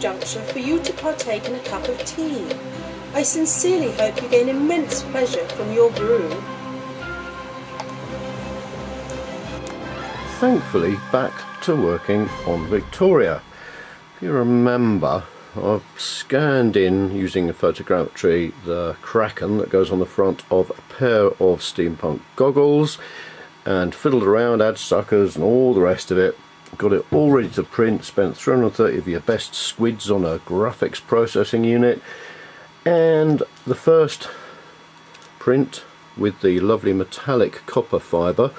juncture for you to partake in a cup of tea. I sincerely hope you gain immense pleasure from your brew. Thankfully back to working on Victoria. If you remember, I've scanned in using photogrammetry the Kraken that goes on the front of a pair of steampunk goggles and fiddled around, add suckers and all the rest of it. Got it all ready to print, spent 330 of your best squids on a graphics processing unit and the first print with the lovely metallic copper fibre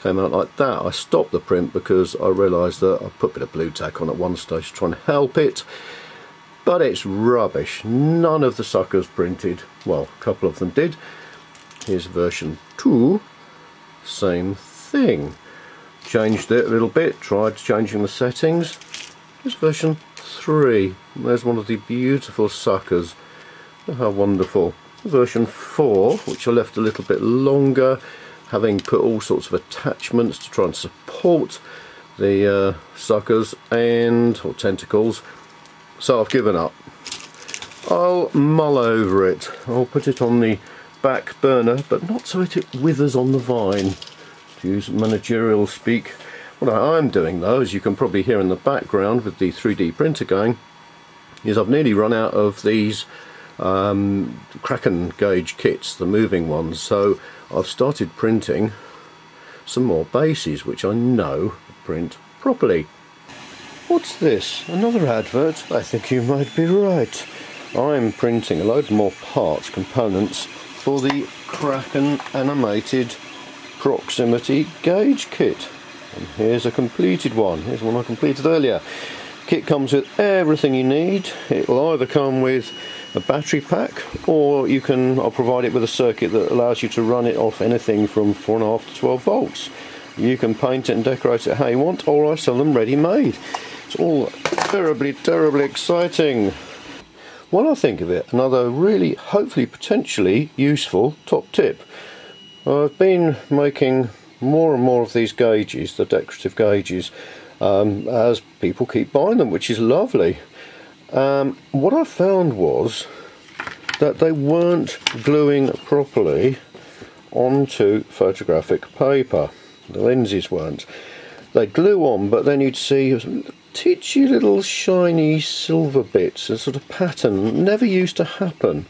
came out like that. I stopped the print because I realised that I put a bit of Blu-Tack on at one stage to try and help it but it's rubbish. None of the suckers printed. Well, a couple of them did. Here's version 2. Same thing. Changed it a little bit, tried changing the settings. Here's version 3. There's one of the beautiful suckers. how wonderful. Version 4, which I left a little bit longer, having put all sorts of attachments to try and support the uh, suckers and or tentacles so I've given up I'll mull over it I'll put it on the back burner but not so that it withers on the vine to use managerial speak what I'm doing though as you can probably hear in the background with the 3D printer going is I've nearly run out of these um, Kraken gauge kits the moving ones so I've started printing some more bases which I know print properly What's this? Another advert? I think you might be right. I'm printing a load more parts, components for the Kraken animated proximity gauge kit. And here's a completed one. Here's one I completed earlier. Kit comes with everything you need. It will either come with a battery pack or you can I'll provide it with a circuit that allows you to run it off anything from 4.5 to 12 volts. You can paint it and decorate it how you want or I sell them ready made. It's all terribly, terribly exciting. When I think of it, another really, hopefully, potentially useful top tip. I've been making more and more of these gauges, the decorative gauges, um, as people keep buying them, which is lovely. Um, what I found was that they weren't gluing properly onto photographic paper. The lenses weren't. They glue on, but then you'd see teensy little shiny silver bits, a sort of pattern, never used to happen.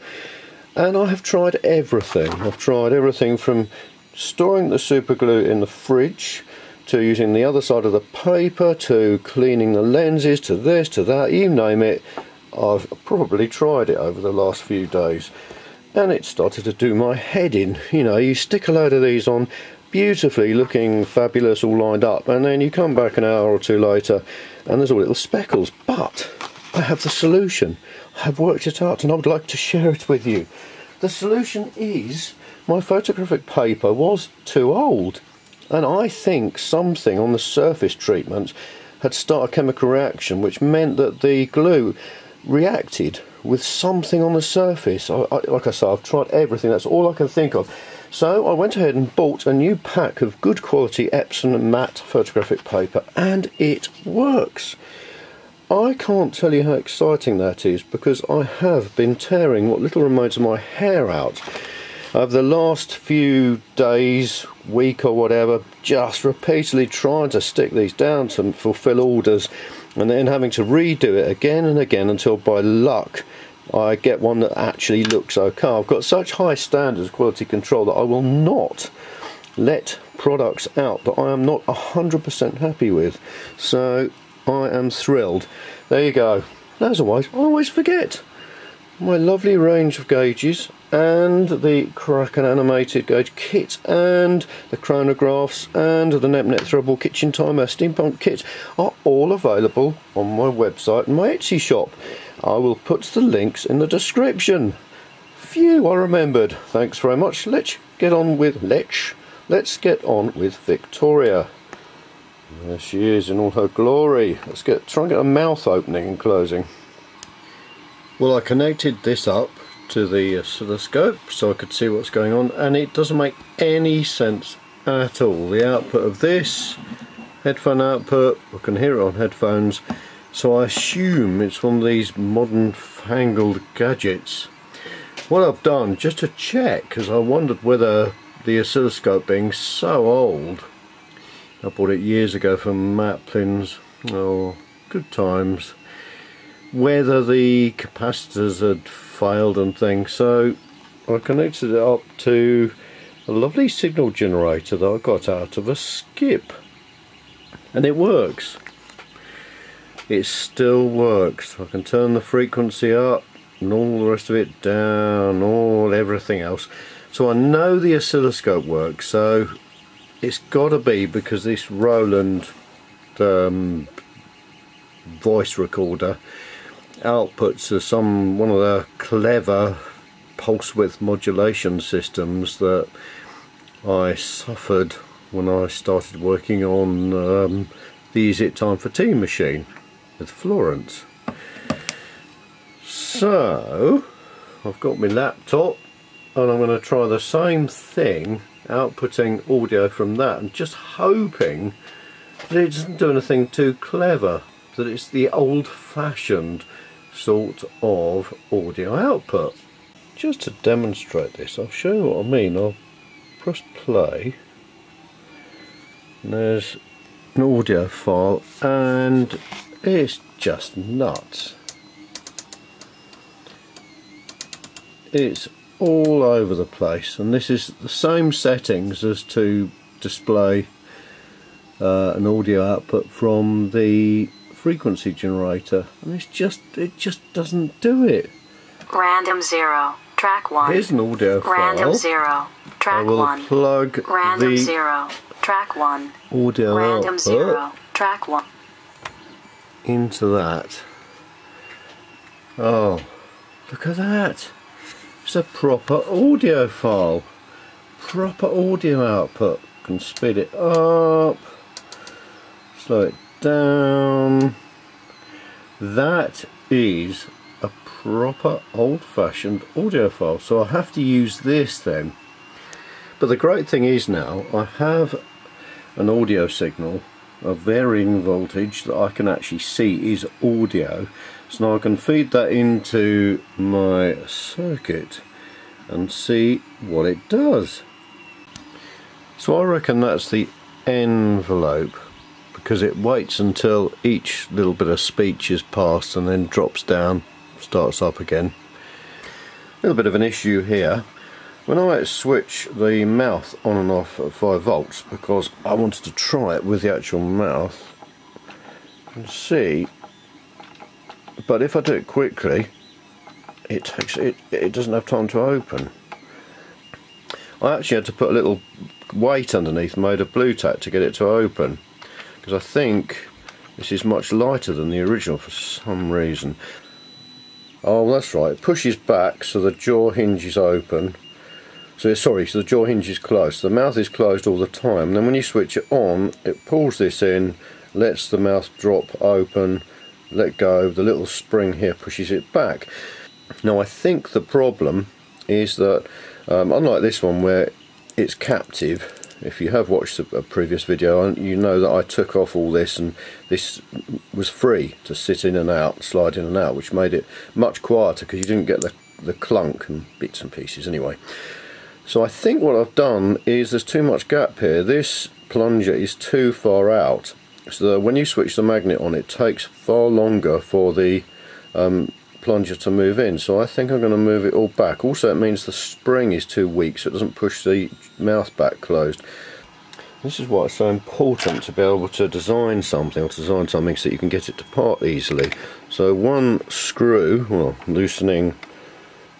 And I have tried everything. I've tried everything from storing the super glue in the fridge to using the other side of the paper to cleaning the lenses to this to that, you name it. I've probably tried it over the last few days and it started to do my head in. You know, you stick a load of these on beautifully looking fabulous all lined up and then you come back an hour or two later and there's all little speckles but I have the solution. I have worked it out and I would like to share it with you. The solution is my photographic paper was too old. And I think something on the surface treatment had started a chemical reaction which meant that the glue reacted with something on the surface. I, I, like I say, I've tried everything. That's all I can think of. So I went ahead and bought a new pack of good quality Epson matte photographic paper and it works. I can't tell you how exciting that is because I have been tearing what little remains of my hair out over the last few days, week or whatever, just repeatedly trying to stick these down to fulfill orders and then having to redo it again and again until by luck I get one that actually looks okay. I've got such high standards of quality control that I will not let products out that I am not 100% happy with. So I am thrilled. There you go. As always, I always forget my lovely range of gauges and the Kraken animated gauge kit and the chronographs and the Nepnet Threadball kitchen timer steampunk kit are all available on my website and my Etsy shop. I will put the links in the description. Phew, I remembered. Thanks very much. Let's get on with let's let's get on with Victoria. There she is in all her glory. Let's get try and get a mouth opening and closing. Well, I connected this up to the uh, oscilloscope so I could see what's going on, and it doesn't make any sense at all. The output of this headphone output, I can hear it on headphones so I assume it's one of these modern fangled gadgets what I've done just to check because I wondered whether the oscilloscope being so old I bought it years ago from Maplin's. Oh good times. Whether the capacitors had failed and things so I connected it up to a lovely signal generator that I got out of a skip. And it works. It still works. I can turn the frequency up and all the rest of it down all everything else. So I know the oscilloscope works so it's got to be because this Roland um, voice recorder outputs some one of the clever pulse width modulation systems that I suffered when I started working on um, the Is It Time for Tea machine with Florence. So, I've got my laptop and I'm going to try the same thing outputting audio from that and just hoping that it doesn't do anything too clever that it's the old-fashioned sort of audio output. Just to demonstrate this I'll show you what I mean. I'll press play and there's an audio file and it's just nuts. It's all over the place and this is the same settings as to display uh, an audio output from the frequency generator and it's just it just doesn't do it Random zero. Track one. here's an audio Random file zero. I will one. plug Random the zero. Track one. audio Random output zero. Track one. into that oh look at that it's a proper audio file. Proper audio output can speed it up. Slow it down. That is a proper old-fashioned audio file so I have to use this then. But the great thing is now I have an audio signal of varying voltage that I can actually see is audio so now I can feed that into my circuit and see what it does. So I reckon that's the envelope because it waits until each little bit of speech is passed and then drops down starts up again. A little bit of an issue here. When I switch the mouth on and off at 5 volts because I wanted to try it with the actual mouth and see but if I do it quickly it takes it, it doesn't have time to open. I actually had to put a little weight underneath made of Blu-Tack to get it to open because I think this is much lighter than the original for some reason. Oh that's right. It pushes back so the jaw hinge is open. So sorry so the jaw hinge is closed. The mouth is closed all the time. Then when you switch it on it pulls this in lets the mouth drop open let go the little spring here pushes it back. Now I think the problem is that um, unlike this one where it's captive if you have watched a, previous video you know that I took off all this and this was free to sit in and out slide in and out which made it much quieter because you didn't get the, the clunk and bits and pieces anyway. So I think what I've done is there's too much gap here. This plunger is too far out so when you switch the magnet on it takes far longer for the um, plunger to move in. So I think I'm going to move it all back. Also it means the spring is too weak so it doesn't push the mouth back closed. This is why it's so important to be able to design something or to design something so you can get it to part easily. So one screw well loosening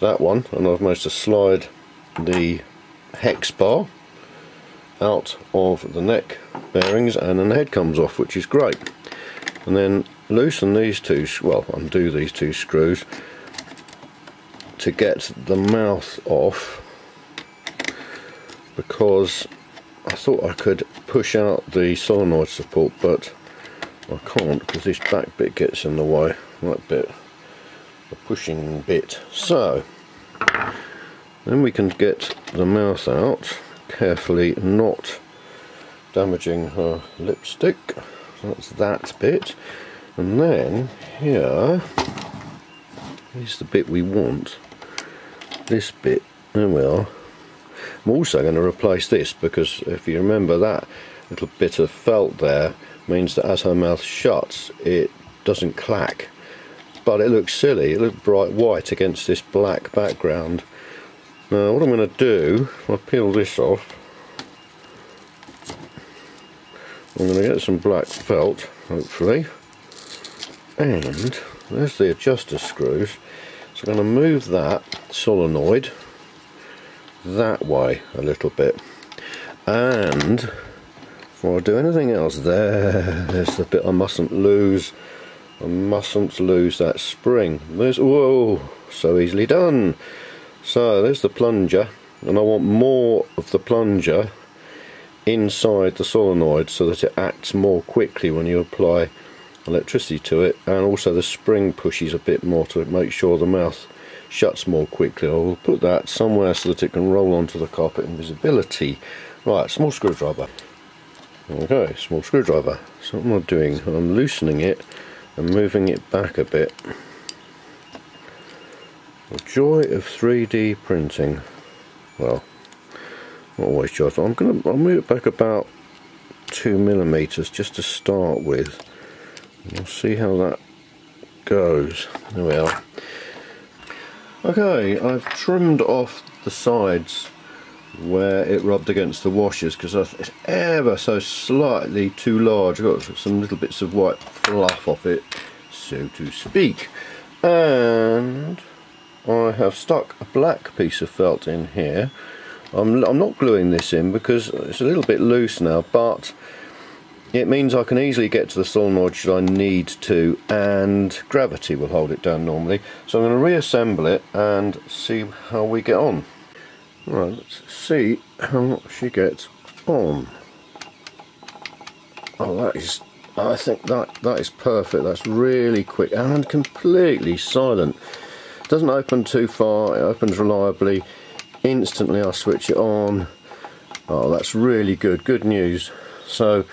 that one and I've managed to slide the hex bar out of the neck bearings and then the head comes off which is great and then loosen these two, well undo these two screws to get the mouth off because I thought I could push out the solenoid support but I can't because this back bit gets in the way, that bit, the pushing bit. So, then we can get the mouth out, carefully not damaging her lipstick, that's that bit. And then here is the bit we want. This bit, there we are. I'm also going to replace this because if you remember that little bit of felt there means that as her mouth shuts it doesn't clack but it looks silly it looks bright white against this black background now what I'm going to do I'll peel this off I'm going to get some black felt hopefully. And there's the adjuster screws. So I'm going to move that solenoid that way a little bit. And before I do anything else there there's the bit I mustn't lose. I mustn't lose that spring. There's whoa so easily done so there's the plunger and I want more of the plunger inside the solenoid so that it acts more quickly when you apply electricity to it and also the spring pushes a bit more to make sure the mouth shuts more quickly. I will put that somewhere so that it can roll onto the carpet in visibility. Right, small screwdriver. Okay, small screwdriver. So what am I doing? I'm loosening it and moving it back a bit. The joy of 3D printing. Well, not always joy. I'm gonna move it back about two millimeters just to start with. We'll see how that goes. There we are. Okay, I've trimmed off the sides where it rubbed against the washers because it's ever so slightly too large. I've got some little bits of white fluff off it, so to speak. And I have stuck a black piece of felt in here. I'm, I'm not gluing this in because it's a little bit loose now, but it means I can easily get to the solenoid should I need to and gravity will hold it down normally. So I'm going to reassemble it and see how we get on. Right let's see how she gets on. Oh that is I think that that is perfect. That's really quick and completely silent doesn't open too far it opens reliably instantly I switch it on oh that's really good good news so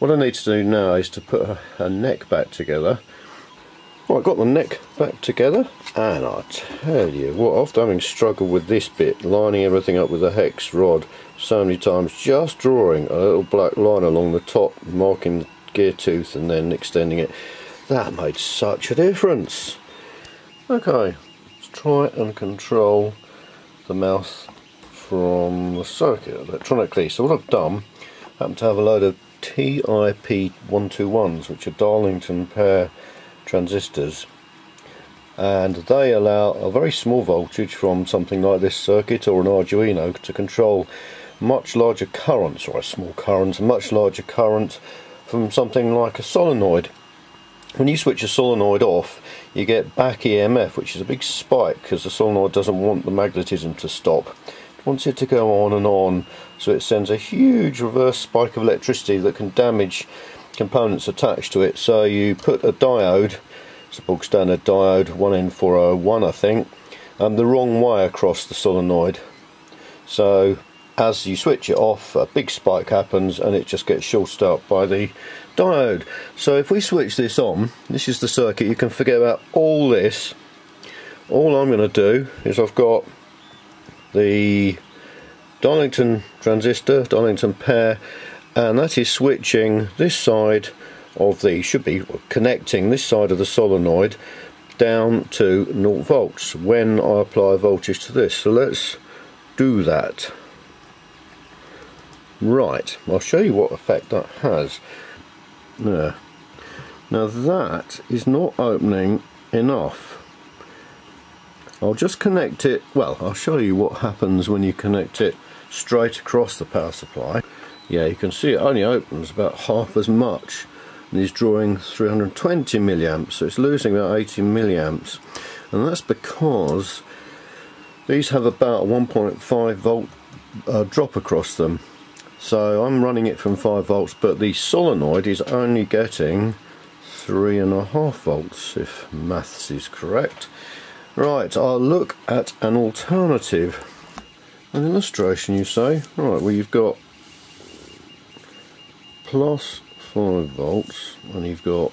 what I need to do now is to put her, neck back together. Well, I got the neck back together, and I tell you what, after having struggled with this bit, lining everything up with a hex rod so many times, just drawing a little black line along the top, marking the gear tooth and then extending it, that made such a difference. Okay, try and control the mouse from the circuit electronically. So what I've done, I happen to have a load of TIP121s which are Darlington pair transistors and they allow a very small voltage from something like this circuit or an Arduino to control much larger currents or a small current, a much larger current from something like a solenoid. When you switch a solenoid off you get back EMF which is a big spike because the solenoid doesn't want the magnetism to stop. It wants it to go on and on so it sends a huge reverse spike of electricity that can damage components attached to it. So you put a diode it's a bog standard diode 1N401 I think and the wrong way across the solenoid. So as you switch it off a big spike happens and it just gets shorted out by the diode so if we switch this on this is the circuit you can forget about all this all I'm going to do is I've got the Darlington transistor, Darlington pair, and that is switching this side of the, should be connecting this side of the solenoid down to 0 volts when I apply voltage to this. So let's do that. Right, I'll show you what effect that has. There. Now that is not opening enough. I'll just connect it, well I'll show you what happens when you connect it straight across the power supply. Yeah you can see it only opens about half as much and is drawing 320 milliamps so it's losing about 80 milliamps and that's because these have about a 1.5 volt uh, drop across them so I'm running it from 5 volts but the solenoid is only getting three and a half volts if maths is correct Right, I'll look at an alternative. An illustration, you say? Right, well you've got plus 5 volts and you've got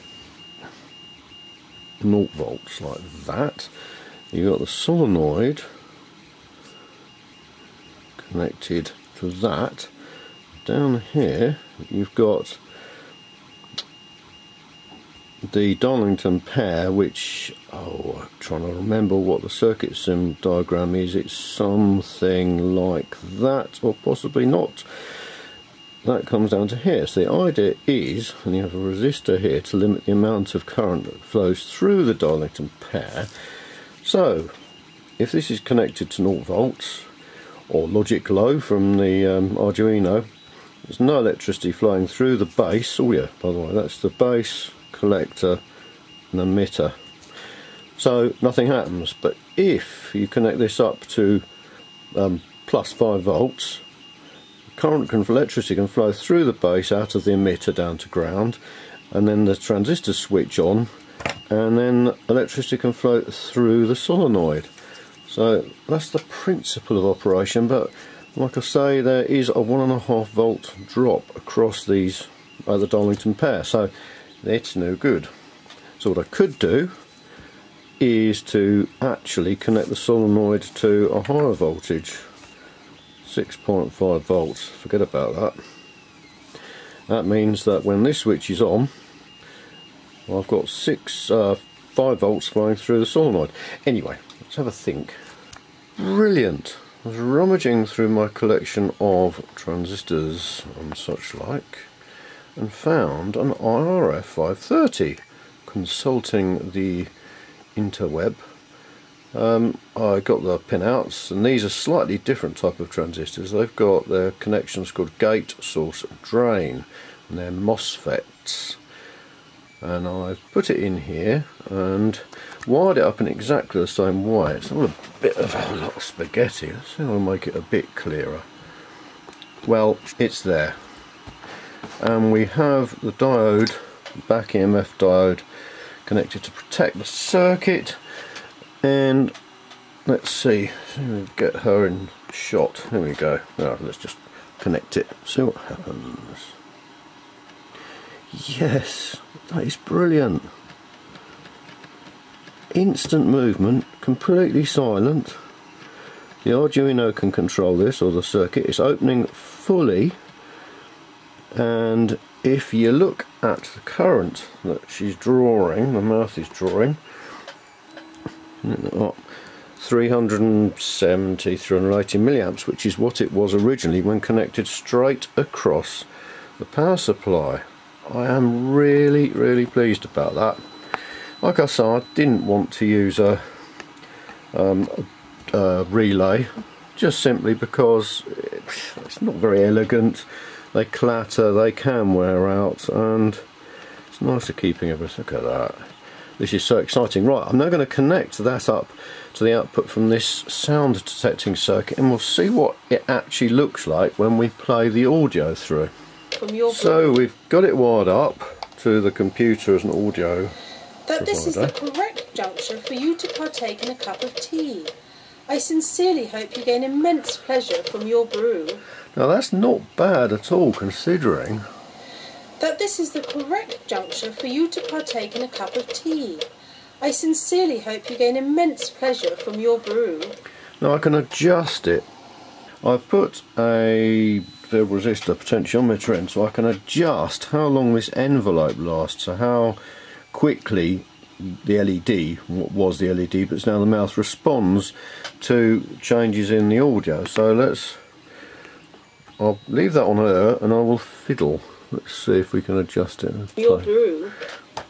0 volts like that. You've got the solenoid connected to that. Down here you've got the Darlington pair which oh I'm trying to remember what the circuit sim diagram is. It's something like that or possibly not. That comes down to here. So the idea is and you have a resistor here to limit the amount of current that flows through the Darlington pair. So if this is connected to 0 volts or logic low from the um, Arduino there's no electricity flowing through the base. Oh yeah by the way that's the base collector and emitter. So nothing happens. But if you connect this up to um, plus 5 volts current can electricity can flow through the base out of the emitter down to ground and then the transistor switch on and then electricity can flow through the solenoid. So that's the principle of operation but like I say there is a one and a half volt drop across these the Darlington pair so that's no good. So what I could do is to actually connect the solenoid to a higher voltage 6.5 volts forget about that. That means that when this switch is on I've got six uh, 5 volts flowing through the solenoid. Anyway let's have a think. Brilliant I was rummaging through my collection of transistors and such like and found an IRF 530 consulting the interweb. Um, I got the pinouts and these are slightly different type of transistors. They've got their connections called gate, source drain and they're MOSFETs and I've put it in here and wired it up in exactly the same way. It's all a bit of a lot of spaghetti. Let's see if I make it a bit clearer. Well it's there. And we have the diode back EMF diode connected to protect the circuit. And let's see. Get her in shot. There we go. Now let's just connect it. See what happens yes that is brilliant. Instant movement completely silent. The Arduino can control this or the circuit. It's opening fully. And if you look at the current that she's drawing, the mouth is drawing, 370, 380 milliamps, which is what it was originally when connected straight across the power supply. I am really, really pleased about that. Like I said, I didn't want to use a, um, a, relay, just simply because it's not very elegant they clatter, they can wear out, and it's nice to keeping everything. Look at that. This is so exciting. Right, I'm now going to connect that up to the output from this sound detecting circuit and we'll see what it actually looks like when we play the audio through. So we've got it wired up to the computer as an audio That this is the correct juncture for you to partake in a cup of tea. I sincerely hope you gain immense pleasure from your brew. Now that's not bad at all considering that this is the correct juncture for you to partake in a cup of tea. I sincerely hope you gain immense pleasure from your brew. Now I can adjust it. I've put a resistor potentiometer in so I can adjust how long this envelope lasts, so how quickly the LED, what was the LED, but it's now the mouth, responds to changes in the audio. So let's I'll leave that on her and I will fiddle. Let's see if we can adjust it. Your brew.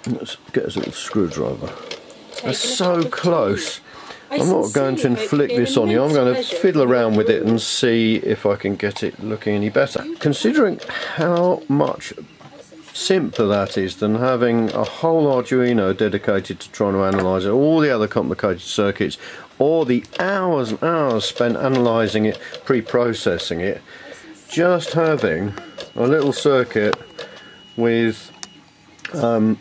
Let's get a little screwdriver. That's so close. I'm not going to inflict this on you, I'm going to fiddle around with it and see if I can get it looking any better. Considering how much simpler that is than having a whole Arduino dedicated to trying to analyse it, all the other complicated circuits, or the hours and hours spent analysing it, pre-processing it, just having a little circuit with um,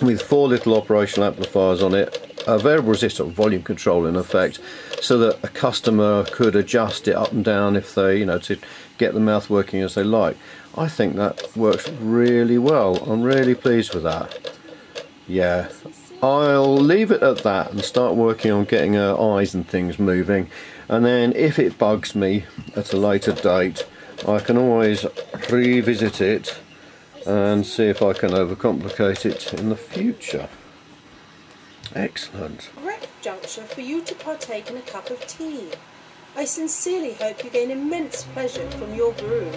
with four little operational amplifiers on it, a variable resistor, volume control in effect, so that a customer could adjust it up and down if they, you know, to get the mouth working as they like. I think that works really well. I'm really pleased with that. Yeah, I'll leave it at that and start working on getting her eyes and things moving and then if it bugs me at a later date I can always revisit it and see if I can overcomplicate it in the future. Excellent. Correct juncture for you to partake in a cup of tea. I sincerely hope you gain immense pleasure from your brew.